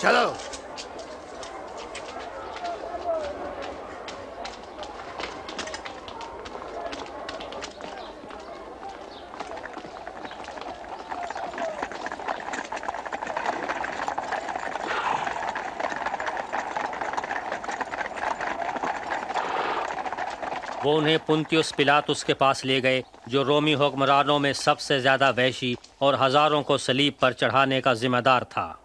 चलो। वो उन्हें पुंतियुस पिलातुस के पास ले गए, जो रोमी हुक्मरानों में सबसे ज़्यादा वैशी और हज़ारों को सलीब पर चढ़ाने का जिम्मेदार था।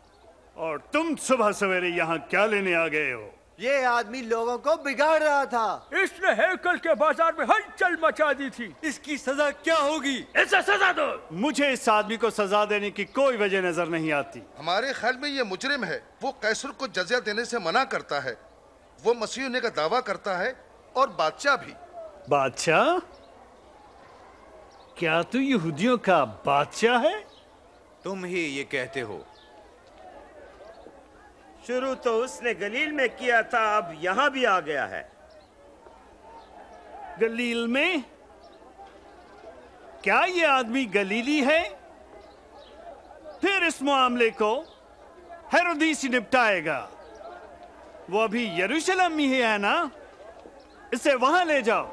और तुम सुबह सवेरे यहाँ क्या लेने आ गए हो? ये आदमी लोगों को बिगाड़ रहा था। इसने हैकल के बाज़ार में हलचल मचा दी थी। इसकी सजा क्या होगी? इसे सजा दो। मुझे इस आदमी को सजा देने की कोई वजह नज़र नहीं आती। हमारे ख्याल में ये मुजरिम है। वो कैसर को जजिया देने से मना करता है। वो मसीह होने का दावा करता है और बादशाह भी। बादशाह? क्या तू यहूदियों का बादशाह है? तुम ही ये कहते हो। शुरू तो उसने गलील में किया था, अब यहाँ भी आ गया है। गलील में? क्या ये आदमी गलीली है? फिर इस मामले को हेरोदीस निपटाएगा। वो अभी यरूशलेम में ही है ना? इसे वहाँ ले जाओ।